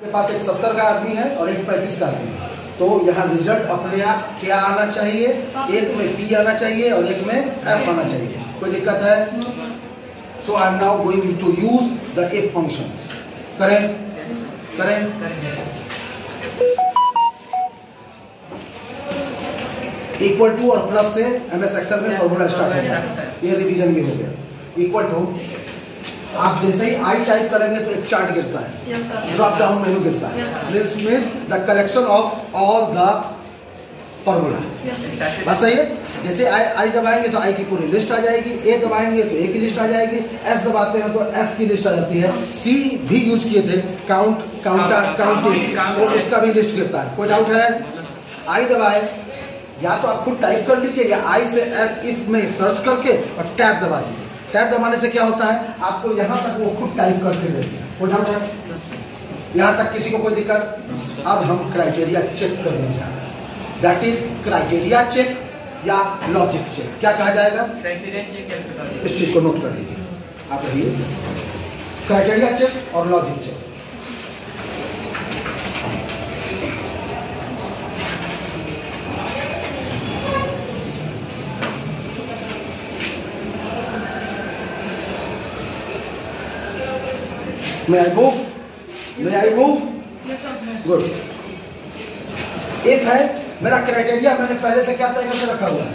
के पास एक सत्तर का आदमी है और एक पैंतीस का आदमी है। तो यहाँ रिज़ल्ट अपने आप क्या आना चाहिए? एक में पी आना चाहिए और एक में एफ़ आना चाहिए। कोई दिक्कत है? So I am now going to use the F function करें? करें? इक्वल टू और प्लस से एम एस एक्सएल में फॉर्मूला स्टार्ट हो गया। ये रिवीजन भी हो गया। इक्वल टू आप जैसे ही आई टाइप करेंगे तो एक चार्ट गिरता है। ड्रॉप डाउन मेनू गिरता है। This means the collection of all the formula बस सही है? जैसे आई आई दबाएँगे तो आई की पूरी लिस्ट आ जाएगी। ए दबाएँगे तो ए की लिस्ट आ जाएगी। एस दबाते हैं तो एस की लिस्ट आ जाती है। सी भी यूज़ किए थे। काउंट काउंटर काउंटिंग तो उसका भी लिस्ट गिरता है। कोई डाउट है? आई दबाए। या तो आप खुद टाइप कर लीजिए या आई से इफ़ में सर्च करके और टैप दबा दीजिए। टैब दबाने से क्या होता है? आपको यहाँ तक वो खुद टाइप करके देते हैं। कोई डाउट है यहाँ तक किसी को कोई दिक्कत? अब हम क्राइटेरिया चेक करने जा रहे हैं। दैट इज़ क्राइटेरिया चेक या लॉजिक चेक क्या कहा जाएगा? क्राइटेरिया चेक इस चीज़ को नोट कर लीजिए आप रहिए। क्राइटेरिया चेक और logic check May I move? May I move? Good एक है मेरा क्राइटेरिया मैंने पहले से क्या तय करके रखा हुआ है?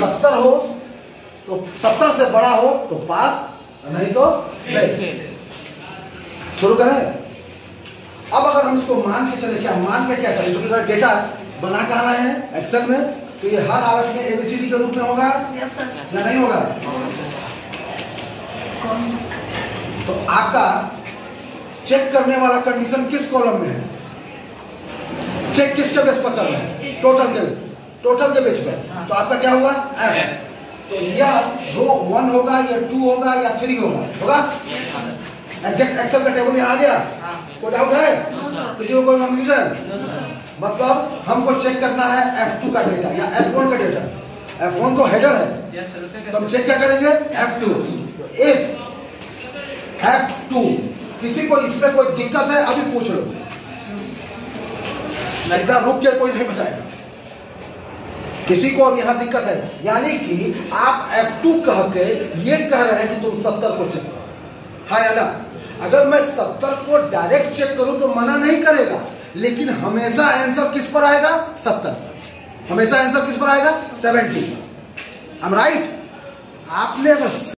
सत्तर हो तो सत्तर से बड़ा हो तो पास नहीं तो फेल शुरू करें। अब अगर हम इसको मान के चले क्या मान के क्या चले? क्योंकि अगर डेटा बना कहा रहे हैं एक्सेल में। तो ये हर हालत में एबीसीडी के रूप में होगा. या नहीं होगा? तो आपका चेक करने वाला कंडीशन किस कॉलम में है? चेक किसके बेस पर कर रहे हैं टोटल के टोटल के बेस पर। तो आपका क्या होगा एफ़ तो यह दो वन होगा या टू होगा या थ्री होगा? होगा? एग्जैक्ट एक्सेल का टेबल यहाँ आ गया? कोई डाउट है? किसी को कोई कंफ्यूजन मतलब हमको चेक करना है F2 का डेटा या F1 का डेटा F1 तो हेडर है। तो हम चेक क्या करेंगे? F2 तो एक F2 किसी को इस पे कोई दिक्कत है अभी पूछ लो। एकदम रुक के कोई नहीं बताएगा। किसी को अब यहाँ दिक्कत है यानी कि आप F2 कह के ये कह रहे हैं कि तुम 70 को चेक करो। हाँ या ना? अगर मैं 70 को डायरेक्ट चेक करूँ तो मना नहीं करेगा। लेकिन हमेशा आंसर किस पर आएगा? 70 हमेशा आंसर किस पर आएगा? 70 हम राइट आपने अगर